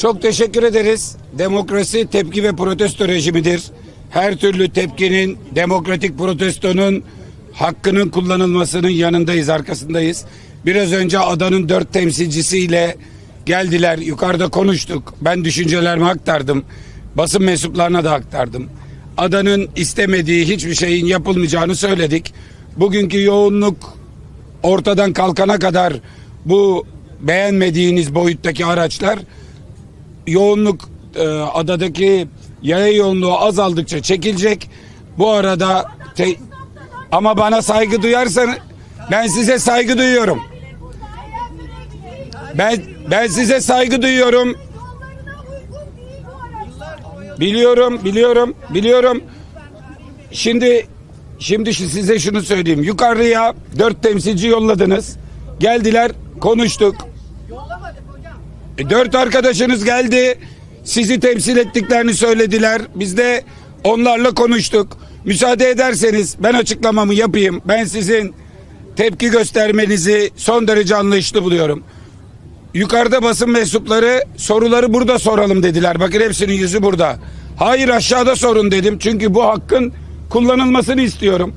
Çok teşekkür ederiz. Demokrasi tepki ve protesto rejimidir. Her türlü tepkinin, demokratik protestonun hakkının kullanılmasının yanındayız, arkasındayız. Biraz önce adanın dört temsilcisiyle geldiler. Yukarıda konuştuk. Ben düşüncelerimi aktardım. Basın mensuplarına da aktardım. Adanın istemediği hiçbir şeyin yapılmayacağını söyledik. Bugünkü yoğunluk ortadan kalkana kadar bu beğenmediğiniz boyuttaki araçlar yoğunluk e, adadaki yaya yoğunluğu azaldıkça çekilecek. Bu arada te- ama bana saygı duyarsan ben size saygı duyuyorum. Ben ben size saygı duyuyorum. Biliyorum, biliyorum, biliyorum. Şimdi şimdi size şunu söyleyeyim. Yukarıya dört temsilci yolladınız. Geldiler, konuştuk. E, Dört arkadaşınız geldi. Sizi temsil ettiklerini söylediler. Biz de onlarla konuştuk. Müsaade ederseniz ben açıklamamı yapayım. Ben sizin tepki göstermenizi son derece anlayışlı buluyorum. Yukarıda basın mensupları soruları burada soralım dediler. Bakın hepsinin yüzü burada. Hayır aşağıda sorun dedim. Çünkü bu hakkın kullanılmasını istiyorum.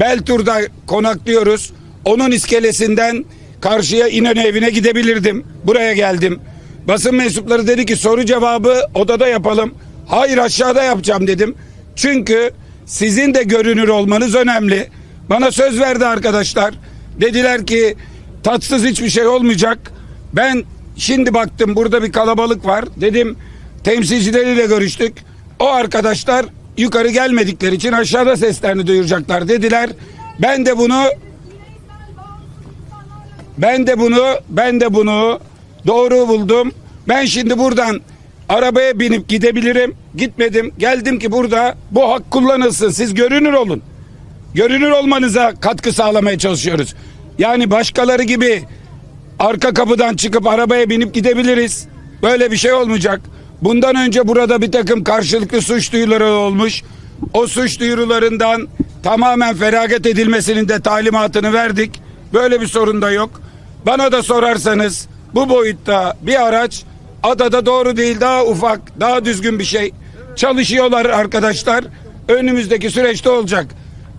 Beltur'da konaklıyoruz. Onun iskelesinden karşıya İnönü evine gidebilirdim. Buraya geldim. Basın mensupları dedi ki soru cevabı odada yapalım. Hayır aşağıda yapacağım dedim. Çünkü sizin de görünür olmanız önemli. Bana söz verdi arkadaşlar. Dediler ki tatsız hiçbir şey olmayacak. Ben şimdi baktım burada bir kalabalık var. Dedim temsilcileriyle görüştük. O arkadaşlar yukarı gelmedikleri için aşağıda seslerini duyuracaklar dediler. Ben de bunu ben de bunu ben de bunu doğru buldum. Ben şimdi buradan arabaya binip gidebilirim. Gitmedim. Geldim ki burada bu hak kullanılsın. Siz görünür olun. Görünür olmanıza katkı sağlamaya çalışıyoruz. Yani başkaları gibi arka kapıdan çıkıp arabaya binip gidebiliriz. Böyle bir şey olmayacak. Bundan önce burada bir takım karşılıklı suç duyuruları olmuş. O suç duyurularından tamamen feragat edilmesinin de talimatını verdik. Böyle bir sorun da yok. Bana da sorarsanız bu boyutta bir araç adada doğru değil daha ufak daha düzgün bir şey. Çalışıyorlar arkadaşlar. Önümüzdeki süreçte olacak.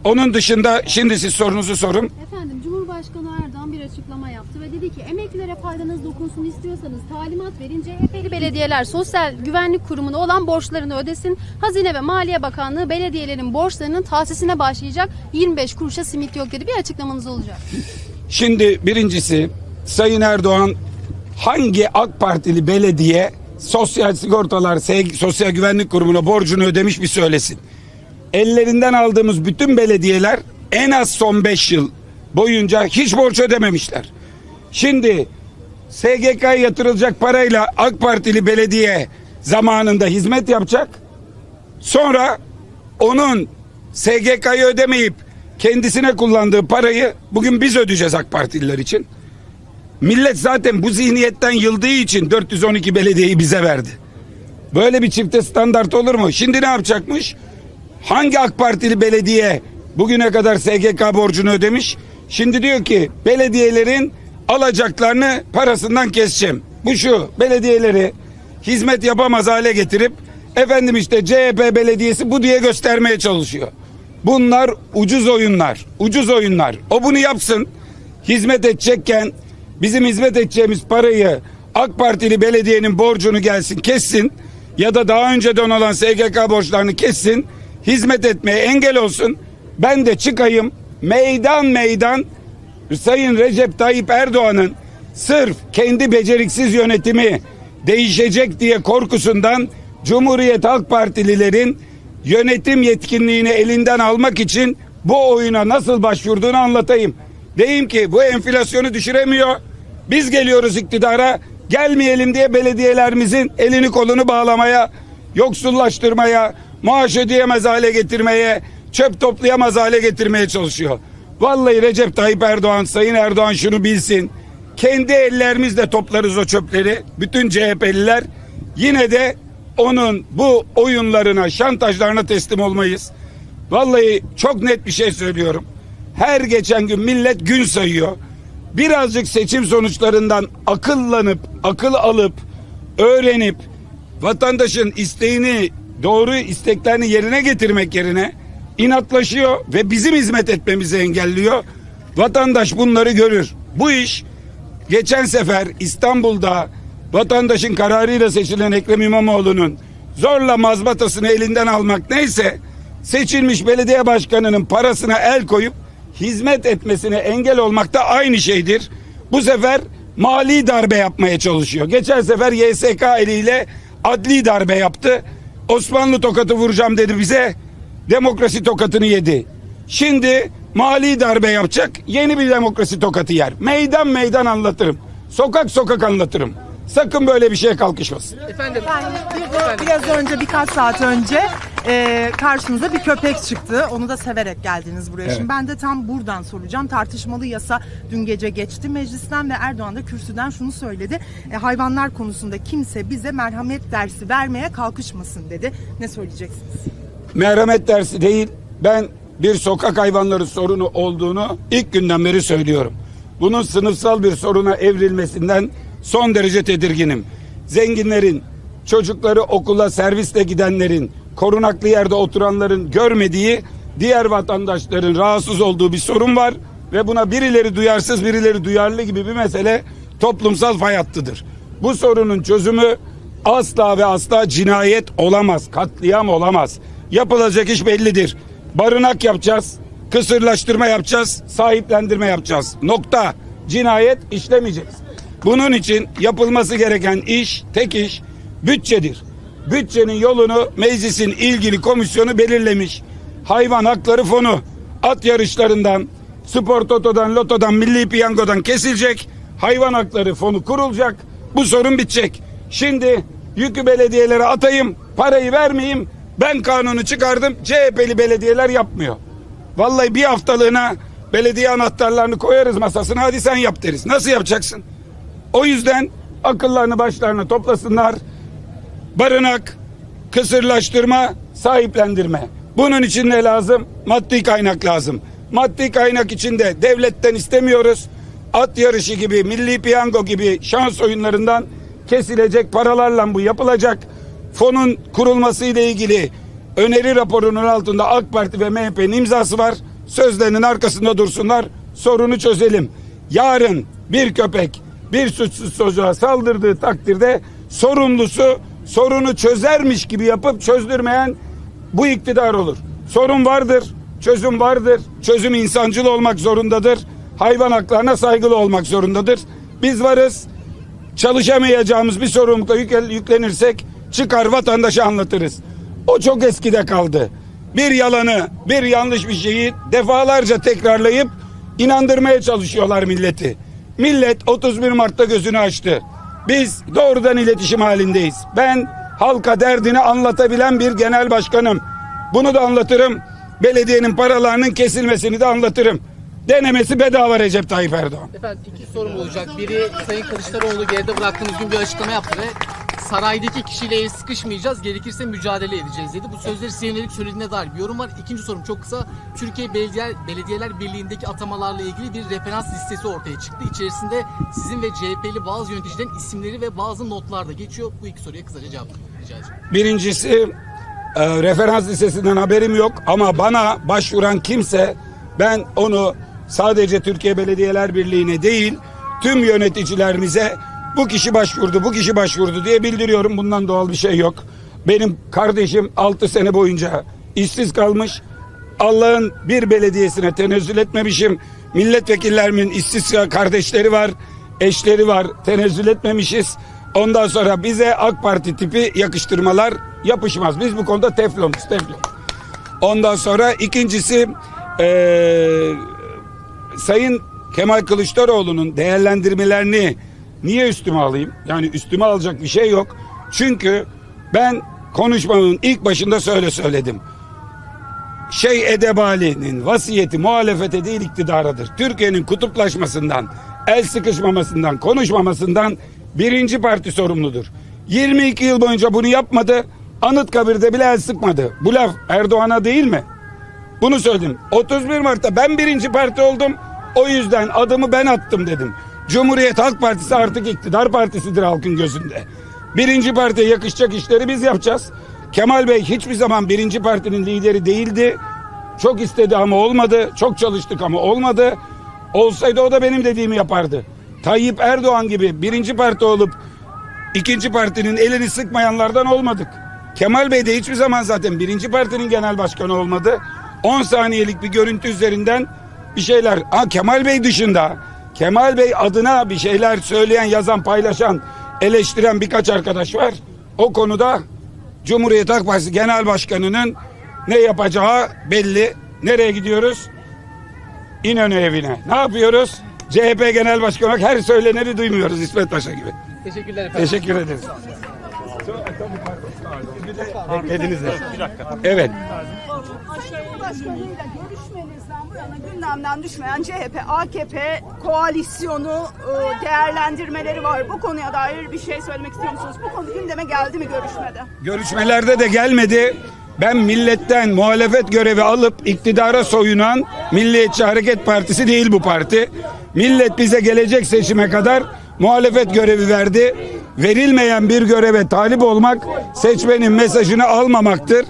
Onun dışında şimdi siz sorunuzu sorun. Efendim Cumhurbaşkanı Erdoğan bir açıklama yaptı ve dedi ki emeklilere faydanız dokunsun istiyorsanız talimat verin CHP'li belediyeler Sosyal Güvenlik Kurumu'na olan borçlarını ödesin. Hazine ve Maliye Bakanlığı belediyelerin borçlarının tahsisine başlayacak 25 kuruşa simit yok dedi. Bir açıklamanız olacak. Şimdi birincisi Sayın Erdoğan hangi AK Partili belediye sosyal sigortalar sosyal güvenlik kurumuna borcunu ödemiş bir söylesin. Ellerinden aldığımız bütün belediyeler en az son 5 yıl boyunca hiç borç ödememişler. Şimdi SGK'ya yatırılacak parayla AK Partili belediye zamanında hizmet yapacak. Sonra onun SGK'yı ödemeyip kendisine kullandığı parayı bugün biz ödeyeceğiz AK Partililer için. Millet zaten bu zihniyetten yıldığı için 412 belediyeyi bize verdi. Böyle bir çifte standart olur mu? Şimdi ne yapacakmış? Hangi AK Partili belediye bugüne kadar SGK borcunu ödemiş? Şimdi diyor ki belediyelerin alacaklarını parasından keseceğim. Bu şu belediyeleri hizmet yapamaz hale getirip efendim işte CHP belediyesi bu diye göstermeye çalışıyor. Bunlar ucuz oyunlar. Ucuz oyunlar. O bunu yapsın. Hizmet edecekken bizim hizmet edeceğimiz parayı AK Partili belediyenin borcunu gelsin kessin ya da daha önceden olan SGK borçlarını kessin. Hizmet etmeye engel olsun. Ben de çıkayım meydan meydan Sayın Recep Tayyip Erdoğan'ın sırf kendi beceriksiz yönetimi değişecek diye korkusundan Cumhuriyet Halk Partililerin yönetim yetkinliğini elinden almak için bu oyuna nasıl başvurduğunu anlatayım. Deyim ki bu enflasyonu düşüremiyor. Biz geliyoruz iktidara gelmeyelim diye belediyelerimizin elini kolunu bağlamaya, yoksullaştırmaya, maaş ödeyemez hale getirmeye, çöp toplayamaz hale getirmeye çalışıyor. Vallahi Recep Tayyip Erdoğan, Sayın Erdoğan şunu bilsin. Kendi ellerimizle toplarız o çöpleri. Bütün CHP'liler yine de onun bu oyunlarına, şantajlarına teslim olmayız. Vallahi çok net bir şey söylüyorum. Her geçen gün millet gün sayıyor. Birazcık seçim sonuçlarından akıllanıp, akıl alıp öğrenip vatandaşın isteğini doğru isteklerini yerine getirmek yerine inatlaşıyor ve bizim hizmet etmemizi engelliyor. Vatandaş bunları görür. Bu iş geçen sefer İstanbul'da vatandaşın kararıyla seçilen Ekrem İmamoğlu'nun zorla mazbatasını elinden almak neyse seçilmiş belediye başkanının parasına el koyup hizmet etmesine engel olmak da aynı şeydir. Bu sefer mali darbe yapmaya çalışıyor. Geçen sefer YSK eliyle adli darbe yaptı. Osmanlı tokatı vuracağım dedi bize. Demokrasi tokatını yedi. Şimdi mali darbe yapacak. Yeni bir demokrasi tokatı yer. Meydan meydan anlatırım. Sokak sokak anlatırım. Sakın böyle bir şeye kalkışmasın. Efendim, Yani bir, biraz önce birkaç saat önce e, karşınıza bir köpek çıktı. Onu da severek geldiniz buraya. Evet. Şimdi ben de tam buradan soracağım. Tartışmalı yasa dün gece geçti meclisten ve Erdoğan da kürsüden şunu söyledi. E, hayvanlar konusunda kimse bize merhamet dersi vermeye kalkışmasın dedi. Ne söyleyeceksiniz? merhamet dersi değil. Ben bir sokak hayvanları sorunu olduğunu ilk günden beri söylüyorum. Bunun sınıfsal bir soruna evrilmesinden son derece tedirginim. Zenginlerin, çocukları okula servisle gidenlerin, korunaklı yerde oturanların görmediği diğer vatandaşların rahatsız olduğu bir sorun var ve buna birileri duyarsız birileri duyarlı gibi bir mesele toplumsal fay hattıdır. Bu sorunun çözümü asla ve asla cinayet olamaz, katliam olamaz. Yapılacak iş bellidir. Barınak yapacağız, kısırlaştırma yapacağız, sahiplendirme yapacağız. Nokta. Cinayet işlemeyeceğiz. Bunun için yapılması gereken iş, tek iş bütçedir. Bütçenin yolunu meclisin ilgili komisyonu belirlemiş. Hayvan hakları fonu at yarışlarından, spor totodan, lotodan, milli piyangodan kesilecek. Hayvan hakları fonu kurulacak. Bu sorun bitecek. Şimdi yükü belediyelere atayım, parayı vermeyeyim. Ben kanunu çıkardım. CHP'li belediyeler yapmıyor. Vallahi bir haftalığına belediye anahtarlarını koyarız masasına hadi sen yap deriz. Nasıl yapacaksın? O yüzden akıllarını başlarına toplasınlar. Barınak, kısırlaştırma, sahiplendirme. Bunun için ne lazım? Maddi kaynak lazım. Maddi kaynak için de devletten istemiyoruz. At yarışı gibi, milli piyango gibi şans oyunlarından kesilecek paralarla bu yapılacak. Fonun kurulması ile ilgili öneri raporunun altında AK Parti ve MHP'nin imzası var. Sözlerinin arkasında dursunlar. Sorunu çözelim. Yarın bir köpek bir suçsuz çocuğa saldırdığı takdirde sorumlusu sorunu çözermiş gibi yapıp çözdürmeyen bu iktidar olur. Sorun vardır, çözüm vardır. Çözüm insancıl olmak zorundadır. Hayvan haklarına saygılı olmak zorundadır. Biz varız. Çalışamayacağımız bir sorumlulukla yük- yüklenirsek çıkar vatandaşa anlatırız. O çok eskide kaldı. Bir yalanı, bir yanlış bir şeyi defalarca tekrarlayıp inandırmaya çalışıyorlar milleti. Millet 31 Mart'ta gözünü açtı. Biz doğrudan iletişim halindeyiz. Ben halka derdini anlatabilen bir genel başkanım. Bunu da anlatırım. Belediyenin paralarının kesilmesini de anlatırım. Denemesi bedava Recep Tayyip Erdoğan. efendim iki sorum olacak. Biri Sayın Kılıçdaroğlu geride bıraktığımız gün bir açıklama yaptı ve saraydaki kişiyle sıkışmayacağız, gerekirse mücadele edeceğiz dedi. Bu sözleri size yönelik söylediğine dair bir yorum var. İkinci sorum çok kısa. Türkiye Belediyeler, Belediyeler Birliği'ndeki atamalarla ilgili bir referans listesi ortaya çıktı. İçerisinde sizin ve CHP'li bazı yöneticilerin isimleri ve bazı notlar da geçiyor. Bu iki soruya kısaca cevap rica edeceğim. Birincisi e, referans listesinden haberim yok ama bana başvuran kimse ben onu sadece Türkiye Belediyeler Birliği'ne değil tüm yöneticilerimize bu kişi başvurdu bu kişi başvurdu diye bildiriyorum. Bundan doğal bir şey yok. Benim kardeşim 6 sene boyunca işsiz kalmış. Allah'ın bir belediyesine tenezzül etmemişim. Milletvekillerimin işsiz kardeşleri var, eşleri var. Tenezzül etmemişiz. Ondan sonra bize AK Parti tipi yakıştırmalar yapışmaz. Biz bu konuda teflonuz, teflon. Ondan sonra ikincisi eee, Sayın Kemal Kılıçdaroğlu'nun değerlendirmelerini niye üstüme alayım? Yani üstüme alacak bir şey yok. Çünkü ben konuşmamın ilk başında söyle söyledim. Şey Edebali'nin vasiyeti muhalefete değil iktidaradır. Türkiye'nin kutuplaşmasından, el sıkışmamasından, konuşmamasından birinci parti sorumludur. 22 yıl boyunca bunu yapmadı. Anıtkabir'de bile el sıkmadı. Bu laf Erdoğan'a değil mi? Bunu söyledim. 31 Mart'ta ben birinci parti oldum. O yüzden adımı ben attım dedim. Cumhuriyet Halk Partisi artık iktidar partisidir halkın gözünde. Birinci partiye yakışacak işleri biz yapacağız. Kemal Bey hiçbir zaman birinci partinin lideri değildi. Çok istedi ama olmadı. Çok çalıştık ama olmadı. Olsaydı o da benim dediğimi yapardı. Tayyip Erdoğan gibi birinci parti olup ikinci partinin elini sıkmayanlardan olmadık. Kemal Bey de hiçbir zaman zaten birinci partinin genel başkanı olmadı. 10 saniyelik bir görüntü üzerinden bir şeyler. Ha Kemal Bey dışında Kemal Bey adına bir şeyler söyleyen, yazan, paylaşan, eleştiren birkaç arkadaş var. O konuda Cumhuriyet Halk Partisi Genel Başkanı'nın ne yapacağı belli. Nereye gidiyoruz? İnönü evine. Ne yapıyoruz? CHP Genel Başkanı olarak her söyleneni duymuyoruz İsmet Paşa gibi. Teşekkürler efendim. Teşekkür ederiz. Beklediniz de. Evet. Başkanıyla görüşmenizden bu yana gündemden düşmeyen CHP, AKP koalisyonu e, değerlendirmeleri var. Bu konuya dair bir şey söylemek istiyor musunuz? Bu konu gündeme geldi mi görüşmede? Görüşmelerde de gelmedi. Ben milletten muhalefet görevi alıp iktidara soyunan Milliyetçi Hareket Partisi değil bu parti. Millet bize gelecek seçime kadar muhalefet görevi verdi. Verilmeyen bir göreve talip olmak seçmenin mesajını almamaktır.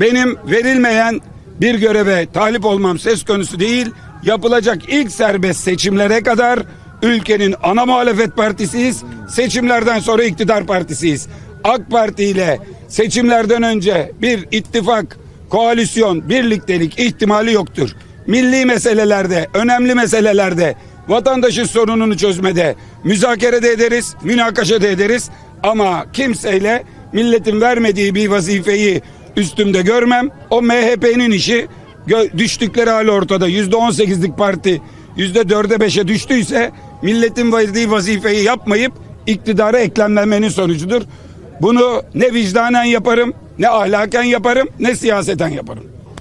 Benim verilmeyen bir göreve talip olmam söz konusu değil. Yapılacak ilk serbest seçimlere kadar ülkenin ana muhalefet partisiyiz. Seçimlerden sonra iktidar partisiyiz. AK Parti ile seçimlerden önce bir ittifak, koalisyon, birliktelik ihtimali yoktur. Milli meselelerde, önemli meselelerde, vatandaşın sorununu çözmede müzakere de ederiz, münakaşa da ederiz. Ama kimseyle milletin vermediği bir vazifeyi üstümde görmem. O MHP'nin işi düştükleri hali ortada. Yüzde on sekizlik parti yüzde dörde beşe düştüyse milletin verdiği vazifeyi yapmayıp iktidara eklemlenmenin sonucudur. Bunu ne vicdanen yaparım, ne ahlaken yaparım, ne siyaseten yaparım.